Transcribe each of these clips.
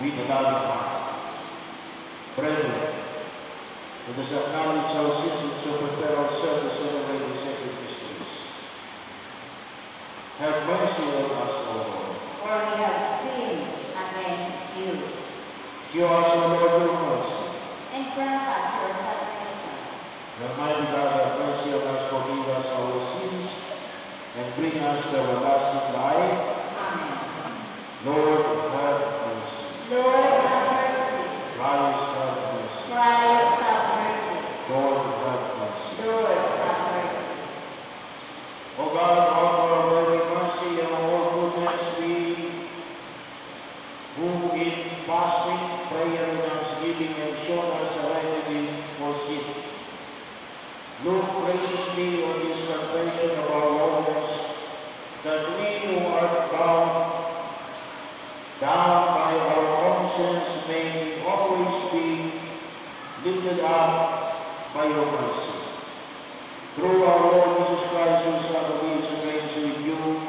we develop our hearts. Brethren, it is acknowledged our duty to prepare ourselves for the way of sacred mysteries. Have mercy on us, O Lord. For we have sinned against you. Give us, O Lord, your mercy. And grant us your salvation. God, have mercy on us, forgive us our sins, and bring us to everlasting life. Amen. Lord, have Lord. vai ao coração. Prova a ordem dos quais os sacramentos é enviou,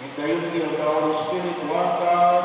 e daí que a espiritual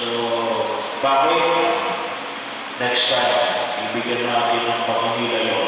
So, bakit? Next time, ibigyan natin ng yun.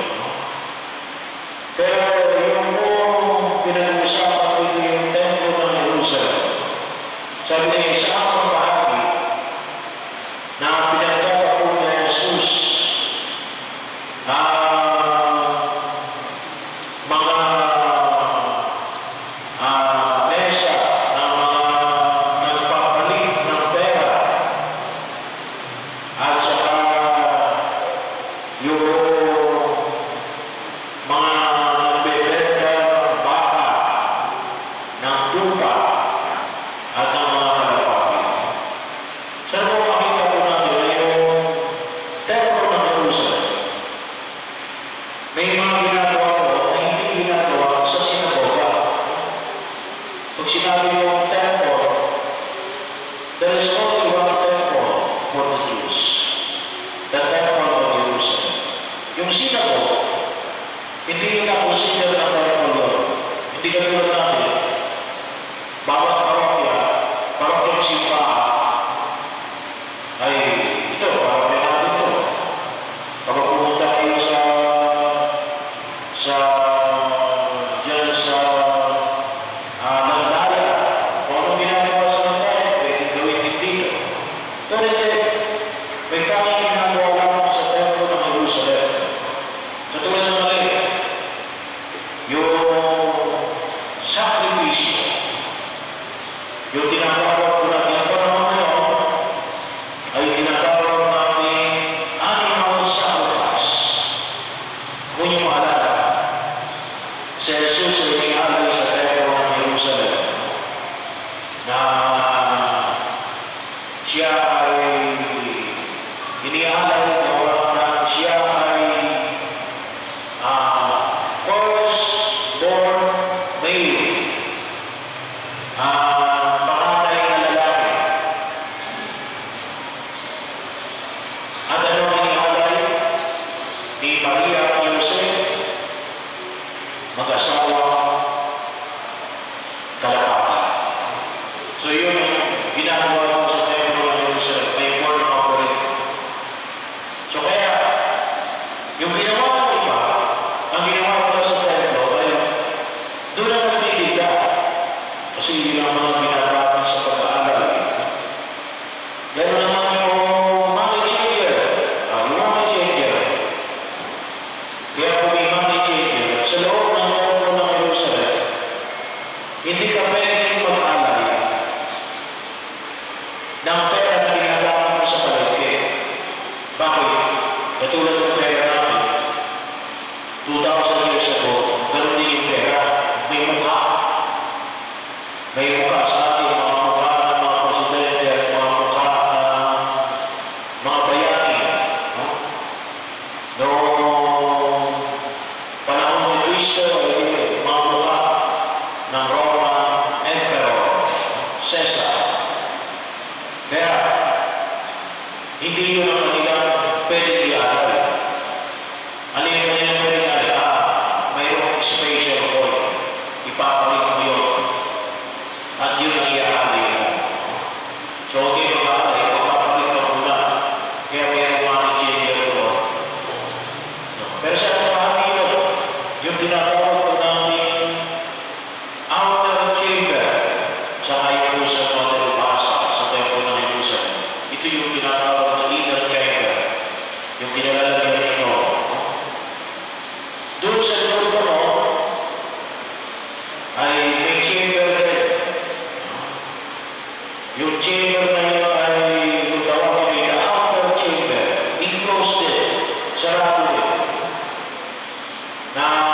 Now.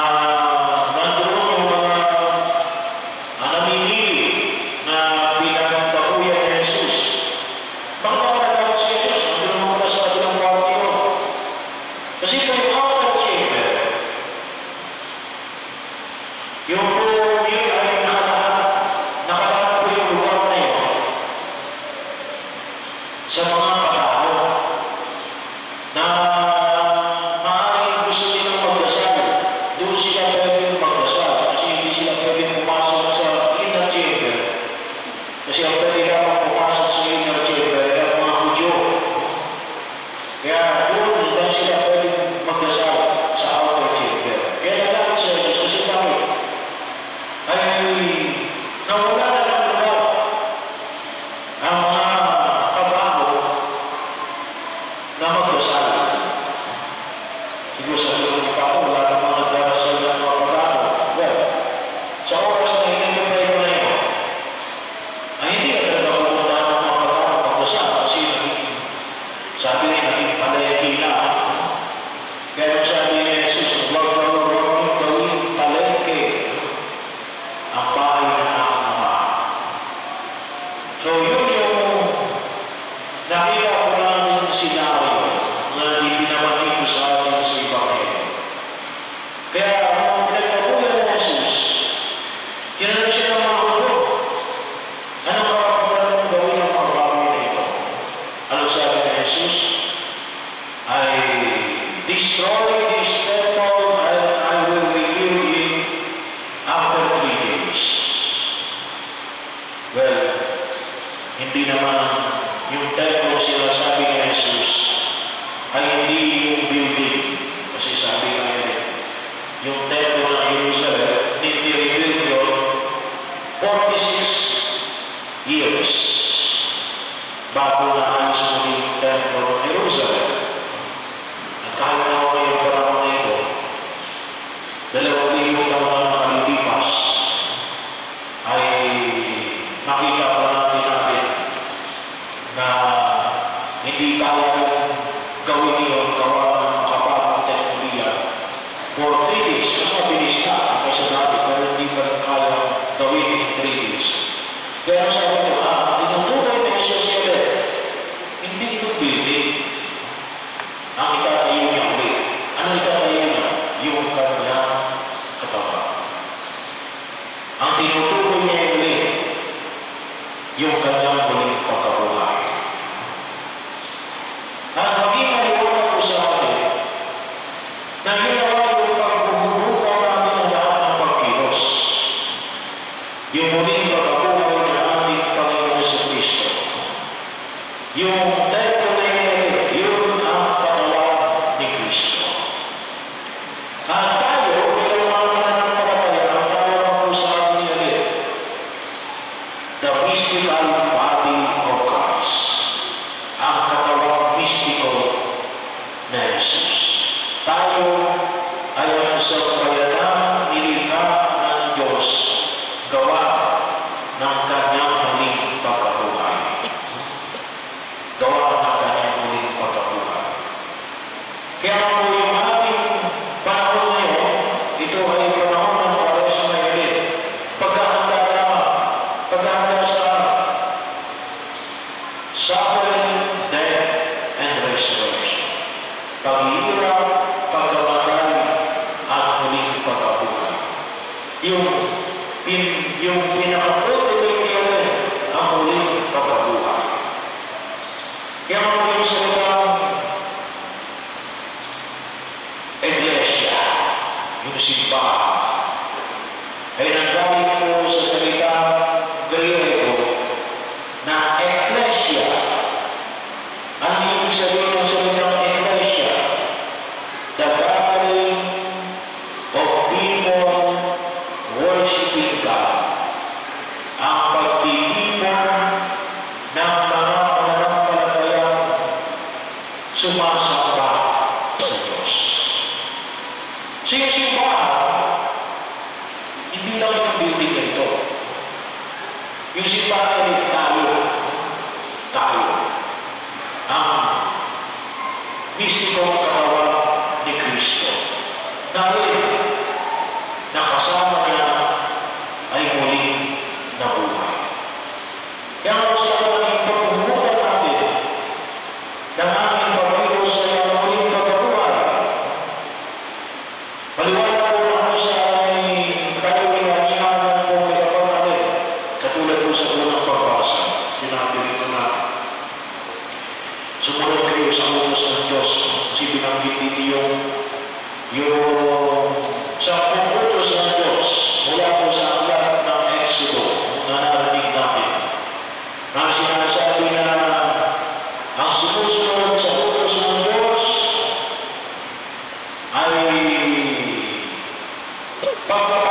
Música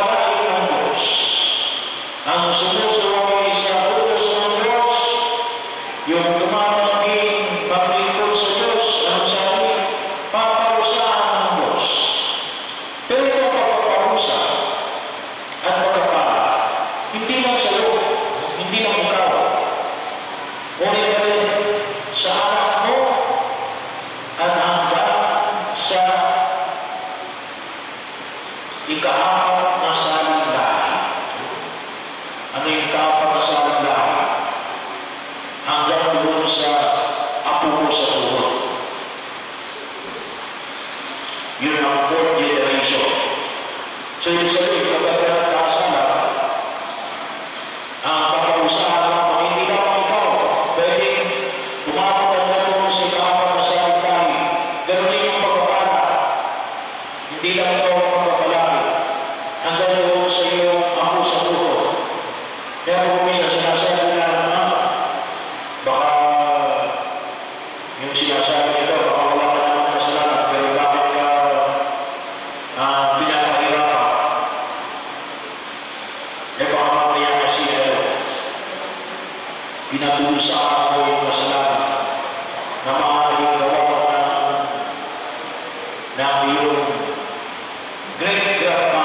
Now yung great uh,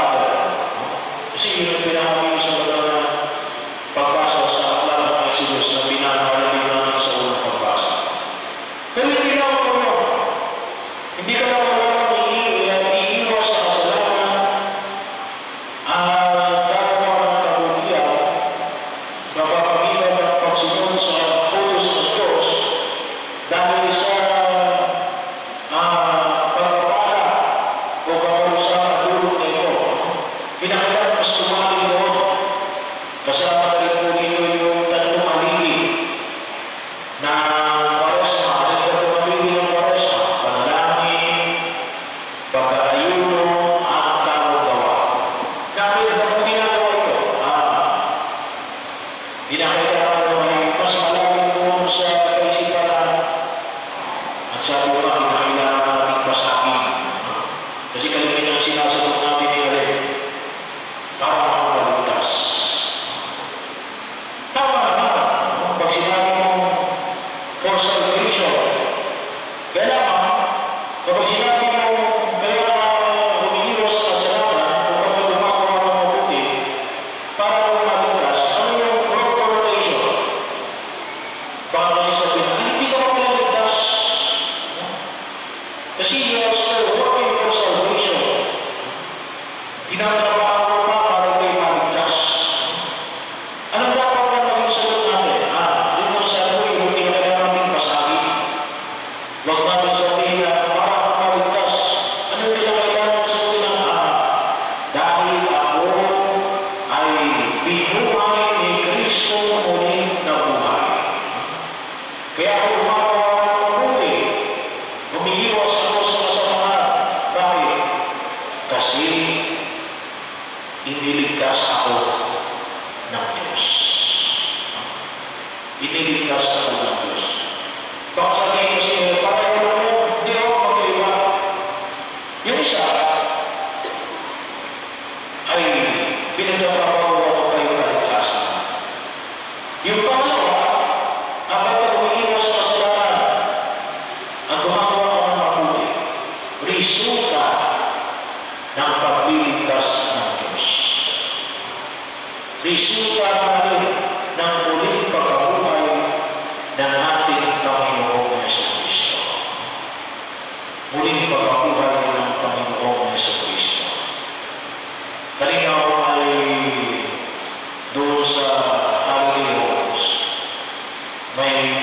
may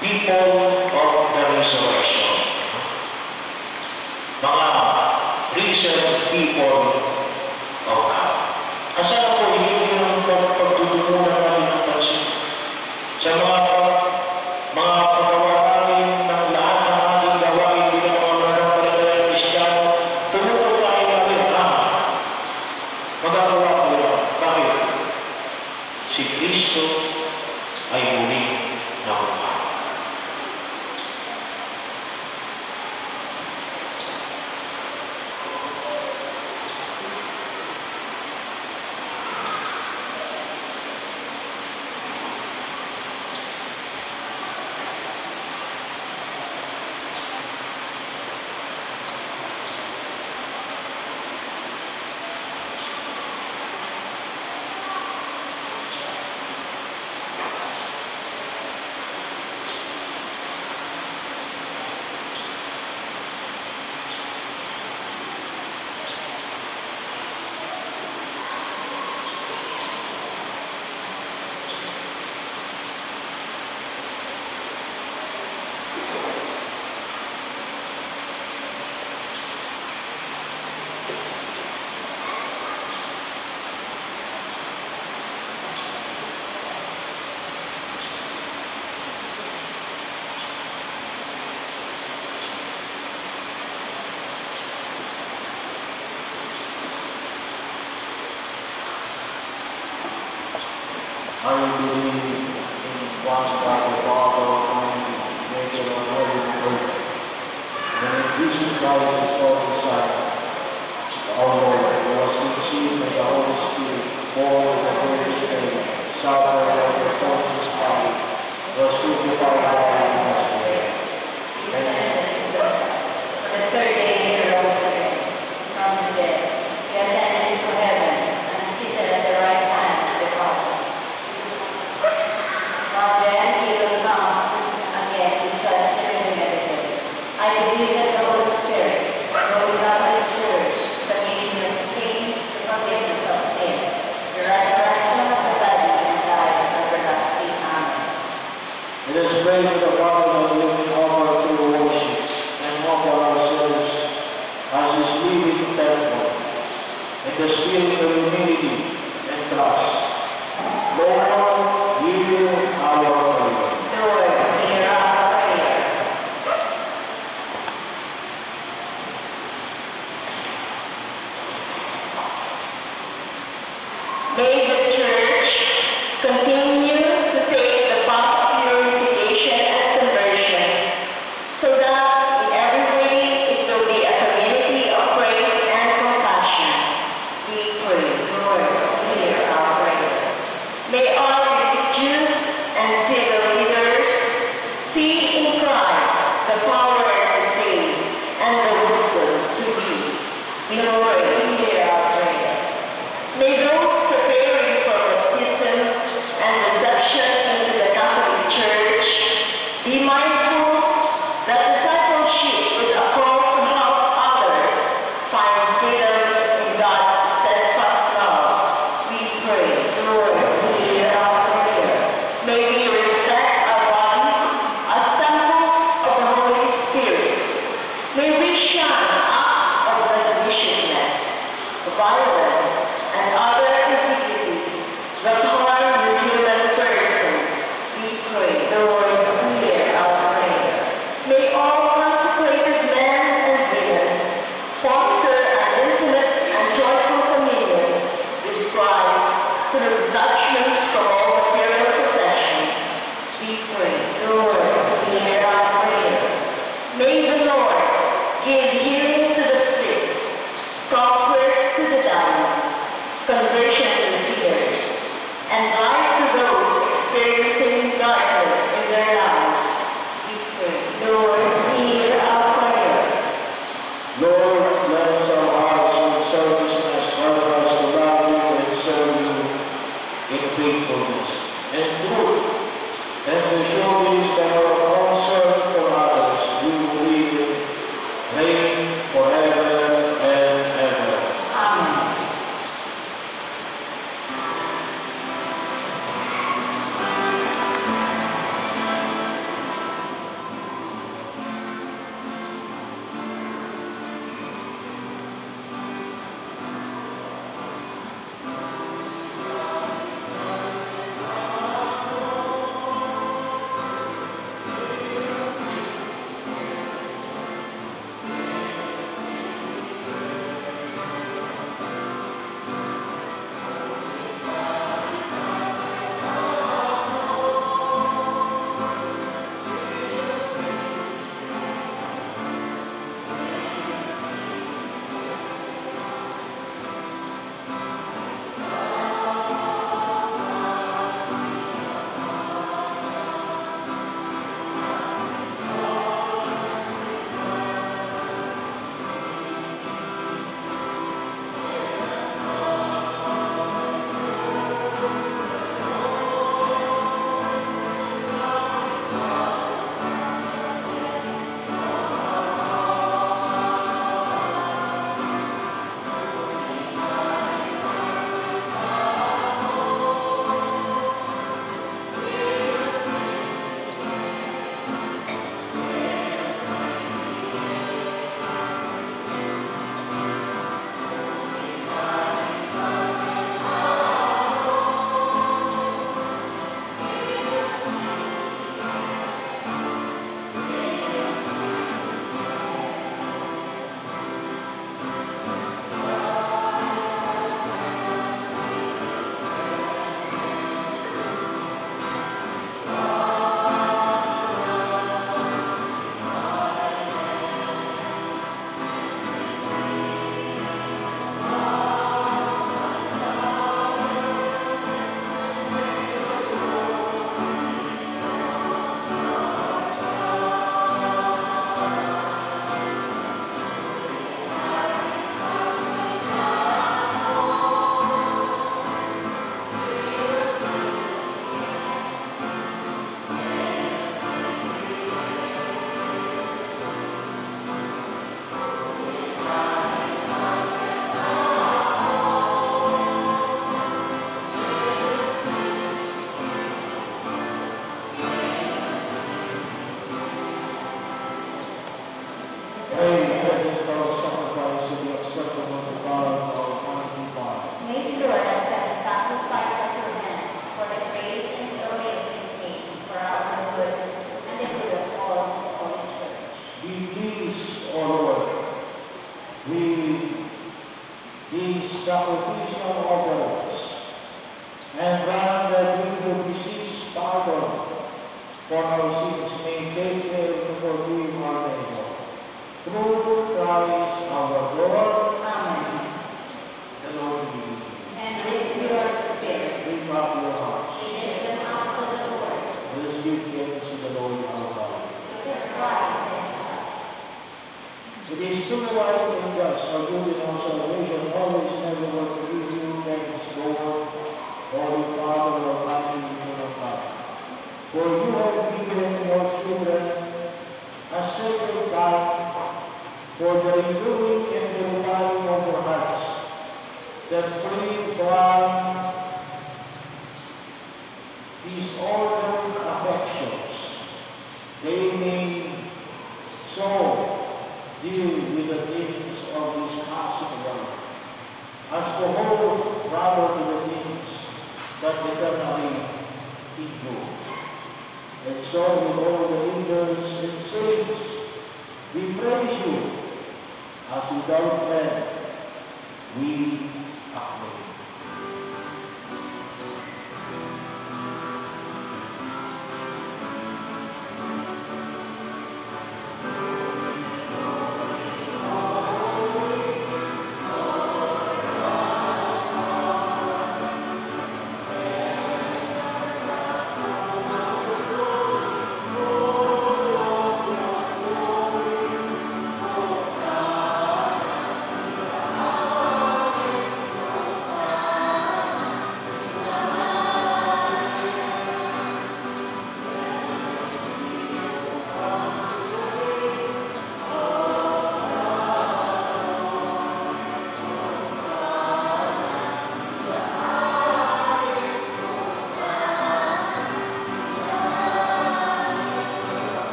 people of the resurrection. Mga recent people May eternally equal. And so with all the angels and saints, we praise you as without them, we acknowledge.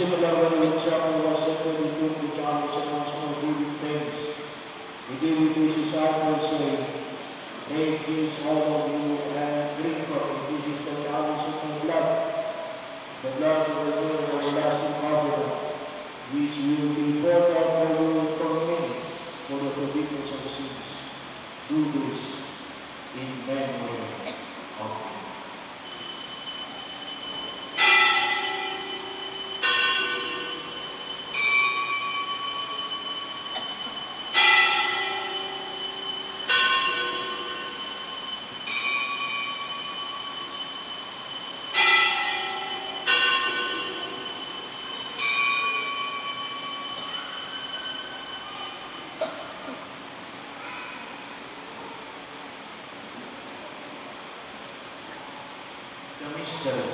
similar we do with John's announcement, we do things. Do all of you and drink of it. This is the promise of the blood, the blood of the Lord, the everlasting covenant, which will be for you for me for the forgiveness of sins. Do this in memory. Seven.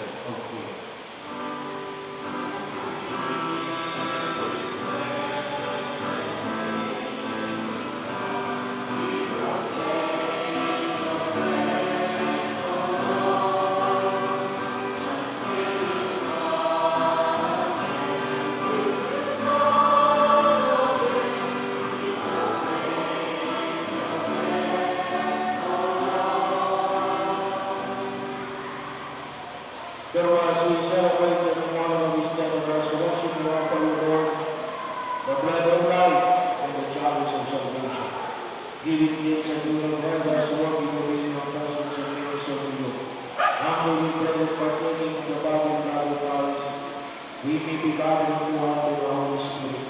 iniquidad menguante the la of Spirit.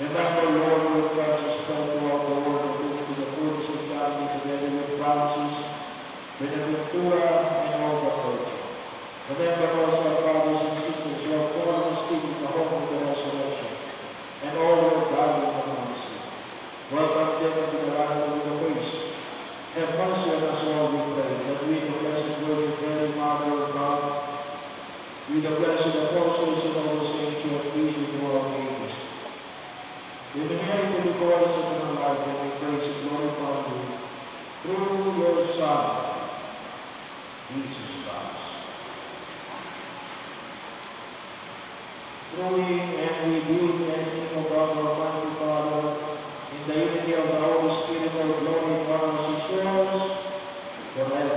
Remember, Lord, your precious temple of the Lord, and which to the fullness of God together with promises, Buenaventura, and all the virtue. Remember also, brothers and sisters, your former in the hope of the resurrection, and all your godly mercy. Welcome them to the land of the waste. Have mercy on us all, we pray, that we, the blessed Virgin Mary, Mother of God, we, the blessed apostles and all saints who have pleased you through all ages, we inherit the glories of the life and we praise and glorify you. Through your Son, Jesus Christ. Through and we do and him, O God, Almighty Father, in the unity of the Holy Spirit, all glory and honor is yours forever